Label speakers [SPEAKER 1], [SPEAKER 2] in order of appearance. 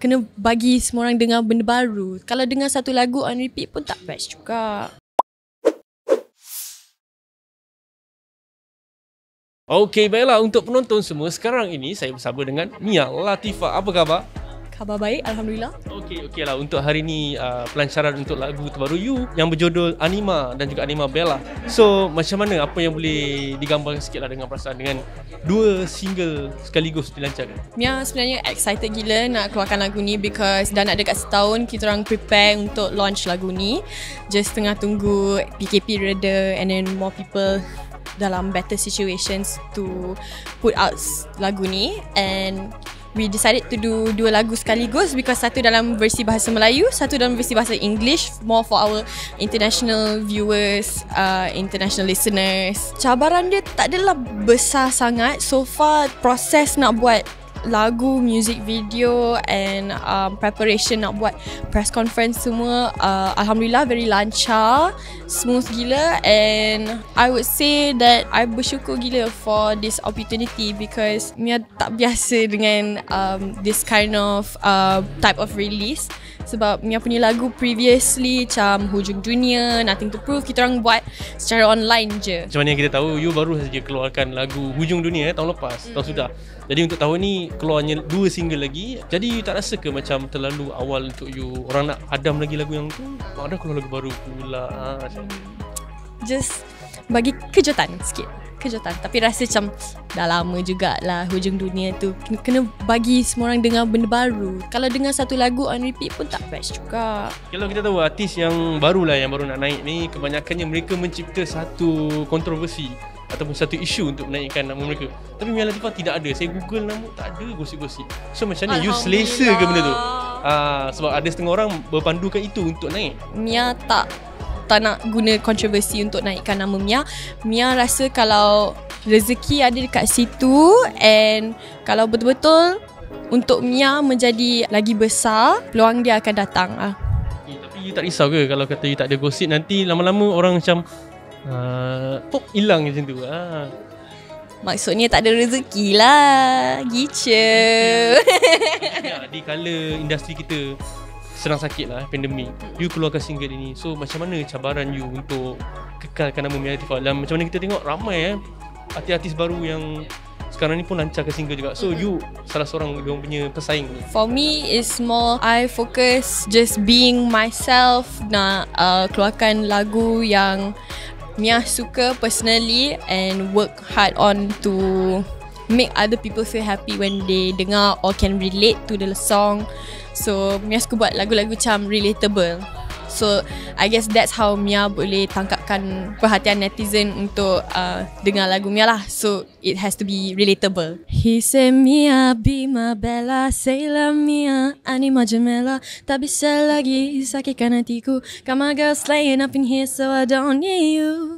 [SPEAKER 1] kena bagi semua orang dengar benda baru. Kalau dengar satu lagu on repeat pun tak best juga.
[SPEAKER 2] Okey, baiklah untuk penonton semua, sekarang ini saya bersama dengan Mia Latifa. Apa khabar?
[SPEAKER 1] Khabar baik, Alhamdulillah.
[SPEAKER 2] Okey, okey lah untuk hari ni uh, pelancaran untuk lagu terbaru You yang berjudul Anima dan juga Anima Bella. So, macam mana apa yang boleh digambarkan sikit lah dengan perasaan dengan dua single sekaligus dilancarkan?
[SPEAKER 1] Mia sebenarnya excited gila nak keluarkan lagu ni because dah nak dekat setahun kita orang prepare untuk launch lagu ni. Just tengah tunggu PKP reda and then more people dalam better situations to put out lagu ni and we decided to do dua lagu sekaligus because satu dalam versi bahasa Melayu, satu dalam versi bahasa English more for our international viewers, uh, international listeners. Cabaran dia tak adalah besar sangat. So far proses nak buat lagu, music video and um, preparation nak buat press conference semua uh, Alhamdulillah very lancar smooth gila and I would say that I bersyukur gila for this opportunity because Mia tak biasa dengan um, this kind of uh, type of release. Sebab Mia punya lagu previously macam Hujung Dunia, Nothing to Prove kita orang buat secara online je.
[SPEAKER 2] Macam mana kita tahu, You baru saja keluarkan lagu Hujung Dunia eh, tahun lepas, tahun sudah. Jadi untuk tahun ni keluarnya dua single lagi. Jadi you tak rasa ke macam terlalu awal untuk you orang nak hadam lagi lagu yang tu? Ada keluar lagu baru pula. Ha,
[SPEAKER 1] Just bagi kejutan sikit. Kejutan Tapi rasa macam Dah lama jugalah Hujung dunia tu Kena bagi semua orang dengar benda baru Kalau dengar satu lagu on repeat pun tak best juga
[SPEAKER 2] Kalau kita tahu artis yang baru lah Yang baru nak naik ni Kebanyakannya mereka mencipta satu kontroversi ataupun satu isu untuk menaikkan nama mereka. Tapi Mia Latifah tidak ada. Saya google nama tak ada gosip-gosip. So macam mana you selesa ke benda tu? Ah sebab ada setengah orang berpandukan itu untuk naik.
[SPEAKER 1] Mia tak tak nak guna kontroversi untuk naikkan nama Mia. Mia rasa kalau rezeki ada dekat situ and kalau betul-betul untuk Mia menjadi lagi besar, peluang dia akan datang ah.
[SPEAKER 2] Okay, tapi you tak risau ke kalau kata you tak ada gosip nanti lama-lama orang macam Uh, pop hilang macam tu? Ha.
[SPEAKER 1] Maksudnya tak ada rezeki lah Gitu.
[SPEAKER 2] Ya, Di kala industri kita Senang sakit lah pandemik You keluarkan single ini. So macam mana cabaran you untuk Kekalkan nama Mia Latifah Dan macam mana kita tengok ramai eh Artis-artis baru yang sekarang ni pun lancarkan single juga. So you salah seorang dia punya pesaing ni?
[SPEAKER 1] For me is more I focus just being myself Nak uh, keluarkan lagu yang Mia suka personally and work hard on to make other people feel happy when they dengar or can relate to the song. So Mia suka buat lagu-lagu macam relatable. So I guess that's how Mia boleh tangkapkan perhatian netizen untuk uh, dengar lagu Mia lah. So it has to be relatable. He said Mia be my bella, sailor Mia, anima gemela. Tak bisa lagi sakitkan hatiku. Got my girl slaying up in here so I don't need you.